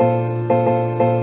Thank you.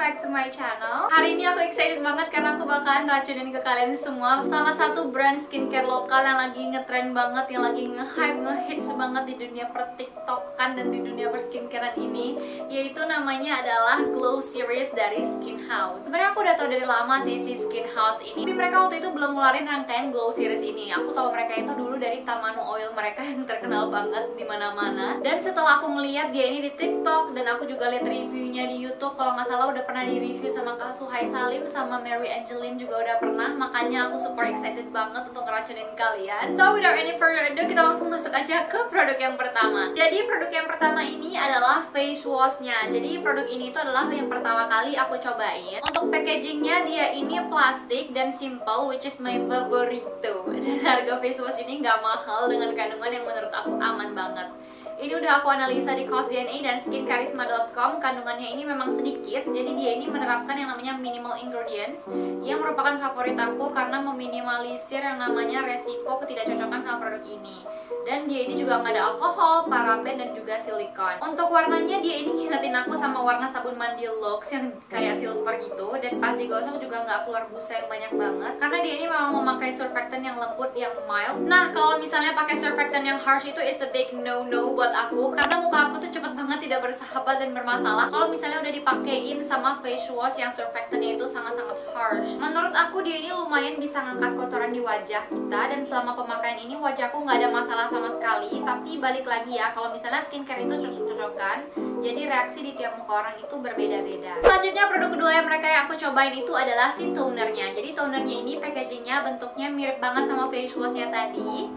Back to my channel. Hari ini aku excited banget karena aku bakalan racunin ke kalian semua Salah satu brand skincare lokal yang lagi ngetrend banget Yang lagi nge-hype, nge-hits banget di dunia per tiktokan dan di dunia per skincarean ini Yaitu namanya adalah Glow Series dari Skin House Sebenarnya aku udah tau dari lama sih si Skin House ini Tapi mereka waktu itu belum ngeluarin rangkaian Glow Series ini. Aku tahu mereka itu dulu dari Tamanu Oil mereka yang terkenal banget di mana-mana. Dan setelah aku ngeliat dia ini di TikTok dan aku juga lihat reviewnya di YouTube. Kalau nggak salah udah pernah di review sama Kak Suhai Salim sama Mary Angeline juga udah pernah. Makanya aku super excited banget untuk ngeracunin kalian. So without any further ado kita langsung masuk aja ke produk yang pertama. Jadi produk yang pertama ini adalah face washnya. Jadi produk ini itu adalah yang pertama kali aku cobain. Untuk packagingnya dia ini plastik dan simple which is my favorito dan harga face wash ini nggak mahal dengan kandungan yang menurut aku aman banget ini udah aku analisa di Cost DNA dan skinkarisma.com Kandungannya ini memang sedikit Jadi dia ini menerapkan yang namanya minimal ingredients. Yang merupakan favorit aku karena meminimalisir yang namanya resiko ketidakcocokan sama produk ini. Dan dia ini juga nggak ada alkohol, paraben dan juga silikon. Untuk warnanya dia ini ngingetin aku sama warna sabun mandi Lux yang kayak silver gitu. Dan pas digosok juga nggak keluar busa yang banyak banget. Karena dia ini memang memakai surfactant yang lembut yang mild. Nah kalau misalnya pakai surfactant yang harsh itu is a big no no buat aku karena muka aku tuh cepet banget tidak bersahabat dan bermasalah. Kalau misalnya udah dipakein sama face wash yang surfactantnya itu sangat-sangat harsh. Menurut aku dia ini lumayan bisa ngangkat kotoran di wajah kita dan selama pemakaian ini wajahku nggak ada masalah sama sekali tapi balik lagi ya kalau misalnya skincare itu cocok-cocokan jadi reaksi di tiap muka orang itu berbeda-beda selanjutnya produk kedua yang mereka yang aku cobain itu adalah si tonernya jadi tonernya ini packagingnya bentuknya mirip banget sama face washnya tadi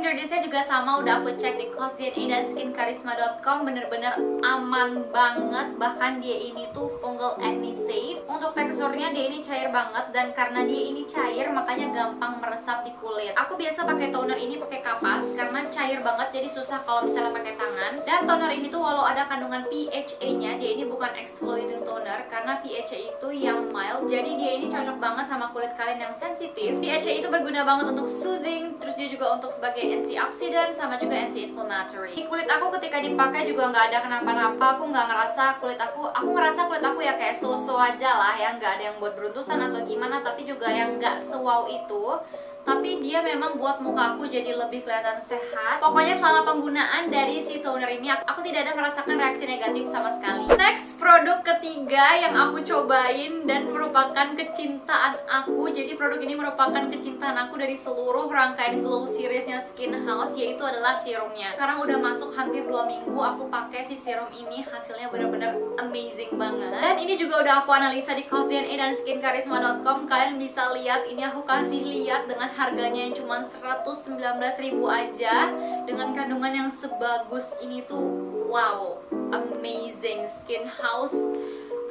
ingredientsnya juga sama, udah aku cek di CostDNA dan skinkarisma.com Bener-bener aman banget, bahkan dia ini tuh fungal acne safe. Untuk teksturnya dia ini cair banget dan karena dia ini cair makanya gampang meresap di kulit. Aku biasa pakai toner ini pakai kapas karena cair banget jadi susah kalau misalnya pakai tangan. Dan toner ini tuh walau ada kandungan PHA-nya, dia ini bukan exfoliating toner Karena PHA itu yang mild, jadi dia ini cocok banget sama kulit kalian yang sensitif. PHA itu berguna banget untuk soothing, terus dia juga untuk sebagai antioksidan sama juga anti-inflammatory. Di kulit aku ketika dipakai juga nggak ada kenapa-napa, aku nggak ngerasa kulit aku, aku ngerasa kulit aku ya kayak so-so aja lah ya, nggak ada yang buat beruntusan atau gimana, tapi juga yang nggak sewow itu tapi dia memang buat muka aku jadi lebih kelihatan sehat pokoknya selama penggunaan dari si toner ini aku tidak ada merasakan reaksi negatif sama sekali next produk ketiga yang aku cobain dan merupakan kecintaan aku. Jadi produk ini merupakan kecintaan aku dari seluruh rangkaian glow seriesnya Skin House yaitu adalah serumnya. Sekarang udah masuk hampir 2 minggu aku pakai si serum ini. Hasilnya benar-benar amazing banget. Dan ini juga udah aku analisa di CostDNA dan skinkarisma.com kalian bisa lihat ini aku kasih lihat dengan harganya yang cuma 119.000 aja. Dengan kandungan yang sebagus ini tuh wow amazing skin house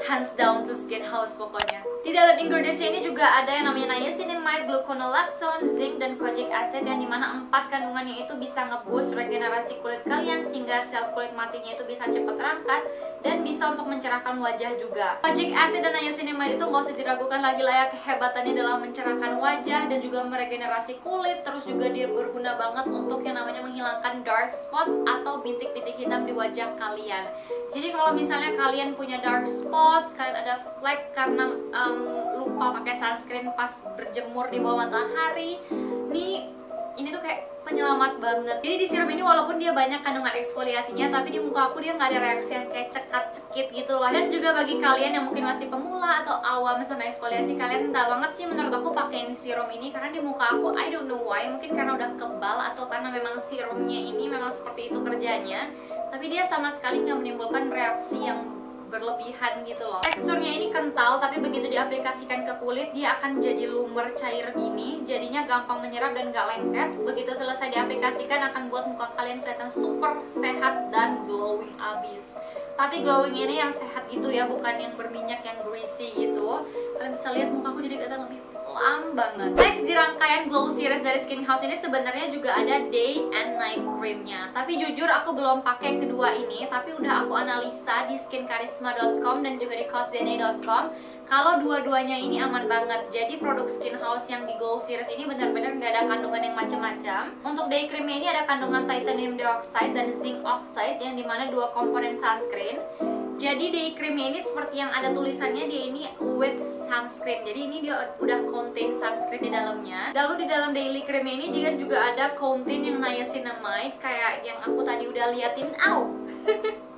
hands down to skin house pokoknya di dalam ingredientsnya ini juga ada yang namanya niacinamide, gluconolactone, zinc, dan kojic acid yang di mana empat kandungannya itu bisa ngeboost regenerasi kulit kalian sehingga sel kulit matinya itu bisa cepat terangkat dan bisa untuk mencerahkan wajah juga. Kojic acid dan niacinamide itu nggak usah diragukan lagi layak kehebatannya dalam mencerahkan wajah dan juga meregenerasi kulit terus juga dia berguna banget untuk yang namanya menghilangkan dark spot atau bintik-bintik hitam di wajah kalian. Jadi kalau misalnya kalian punya dark spot, kalian ada flek karena um, lupa pakai sunscreen pas berjemur di bawah matahari. Nih ini tuh kayak penyelamat banget. Jadi di serum ini walaupun dia banyak kandungan eksfoliasinya tapi di muka aku dia nggak ada reaksi yang kayak cekat cekit gitu loh. Dan juga bagi kalian yang mungkin masih pemula atau awam sama eksfoliasi kalian nggak banget sih menurut aku pakein serum ini. Karena di muka aku I don't know why mungkin karena udah kebal atau karena memang serumnya ini memang seperti itu kerjanya. Tapi dia sama sekali nggak menimbulkan reaksi yang berlebihan gitu loh. Teksturnya ini kental tapi begitu diaplikasikan ke kulit dia akan jadi lumer cair gini jadinya gampang menyerap dan gak lengket. Begitu selesai diaplikasikan akan buat muka kalian kelihatan super sehat dan glowing abis tapi glowing ini yang sehat itu ya bukan yang berminyak yang greasy gitu. Kalian bisa lihat muka aku jadi kelihatan lebih pelam banget. Next di rangkaian glow series dari Skin House ini sebenarnya juga ada day and night creamnya. Tapi jujur aku belum pakai kedua ini tapi udah aku analisa di skinkarisma.com dan juga di costdna.com kalau dua-duanya ini aman banget jadi produk skin house yang di glow series ini benar-benar nggak ada kandungan yang macam-macam. Untuk day cream ini ada kandungan titanium dioxide dan zinc oxide yang di mana dua komponen sunscreen. Jadi day cream ini seperti yang ada tulisannya dia ini with sunscreen. Jadi ini dia udah contain sunscreen di dalamnya. Lalu di dalam daily cream ini juga juga ada contain yang niacinamide kayak yang aku tadi udah liatin. Out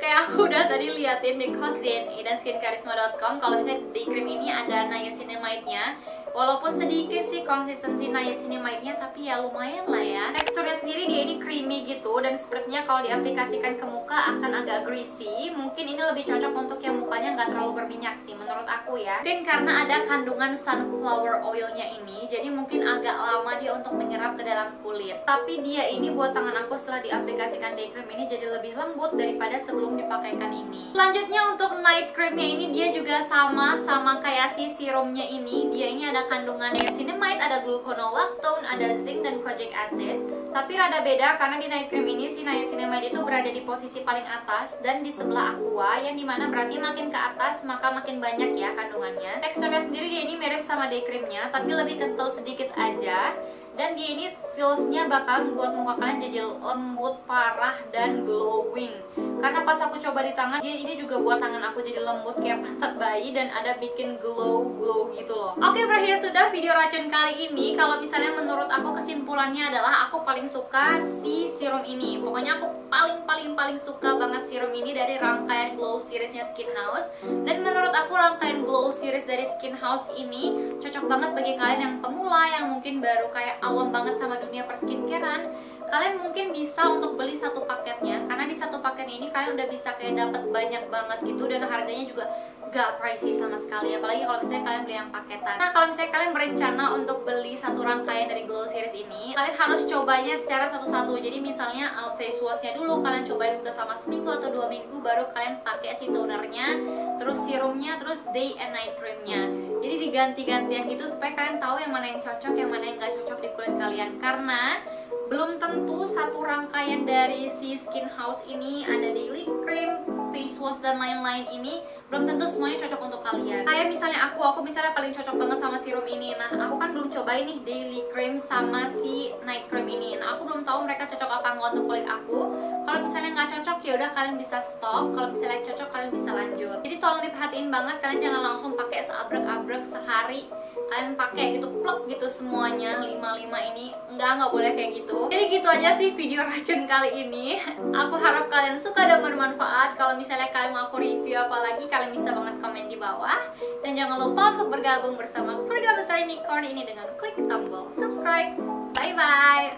kayak aku udah tadi liatin di DNA dan skincarisma.com kalau misalnya di cream ini ada niacinamide-nya Walaupun sedikit sih konsistensi niacinamide-nya tapi ya lumayan lah ya. Teksturnya sendiri dia ini creamy gitu dan sepertinya kalau diaplikasikan ke muka akan agak greasy. Mungkin ini lebih cocok untuk yang mukanya nggak terlalu berminyak sih menurut aku ya. Mungkin karena ada kandungan sunflower oilnya ini, jadi mungkin agak lama dia untuk menyerap ke dalam kulit. Tapi dia ini buat tangan aku setelah diaplikasikan day cream ini jadi lebih lembut daripada sebelum dipakaikan ini. Selanjutnya untuk night creamnya ini dia juga sama sama kayak si serumnya ini. Dia ini ada ada kandungan niacinamide, ada gluconolactone, ada zinc dan kojic acid. Tapi rada beda karena di night cream ini si niacinamide itu berada di posisi paling atas dan di sebelah aqua yang di mana berarti makin ke atas maka makin banyak ya kandungannya. Teksturnya sendiri dia ini mirip sama day creamnya tapi lebih kental sedikit aja dan dia ini feelsnya bakal membuat muka kalian jadi lembut parah dan glowing. Karena pas aku coba di tangan dia ini juga buat tangan aku jadi lembut kayak pantat bayi dan ada bikin glow gitu loh. Oke berakhir sudah video racun kali ini. Kalau misalnya menurut aku kesimpulannya adalah aku paling suka si serum ini. Pokoknya aku paling paling paling suka banget serum ini dari rangkaian glow seriesnya Skin House. Dan menurut aku rangkaian glow series dari Skin House ini cocok banget bagi kalian yang pemula yang mungkin baru kayak awam banget sama dunia perskincarean. Kalian mungkin bisa untuk beli satu paketnya karena di satu paket ini kalian udah bisa kayak dapat banyak banget gitu dan harganya juga gak pricey sama sekali apalagi kalau misalnya kalian beli yang paketan. Nah kalau misalnya kalian berencana untuk beli satu rangkaian dari Glow Series ini kalian harus cobanya secara satu-satu. Jadi misalnya uh, face washnya dulu kalian cobain udah sama seminggu atau dua minggu baru kalian pakai si tonernya terus serumnya terus day and night creamnya. Jadi diganti-gantian gitu supaya kalian tahu yang mana yang cocok yang mana yang gak cocok di kulit kalian. Karena belum tentu satu rangkaian dari si Skin House ini ada daily cream, face wash dan lain-lain ini belum tentu semuanya cocok untuk kalian. Kayak misalnya aku, aku misalnya paling cocok banget sama serum ini. Nah, aku kan belum cobain nih daily cream sama si night cream ini. Nah, aku belum tahu mereka cocok apa enggak untuk kulit aku. Kalau misalnya nggak cocok ya udah kalian bisa stop. Kalau misalnya cocok kalian bisa lanjut. Jadi tolong diperhatiin banget kalian jangan langsung pakai seabrek-abrek sehari kalian pakai gitu plek gitu semuanya 55 ini enggak nggak boleh kayak gitu jadi gitu aja sih video racun kali ini aku harap kalian suka dan bermanfaat kalau misalnya kalian mau aku review apa lagi kalian bisa banget komen di bawah. Dan jangan lupa untuk bergabung bersama keluarga besar unicorn ini dengan klik tombol subscribe. Bye bye